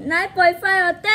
9.5 ở tên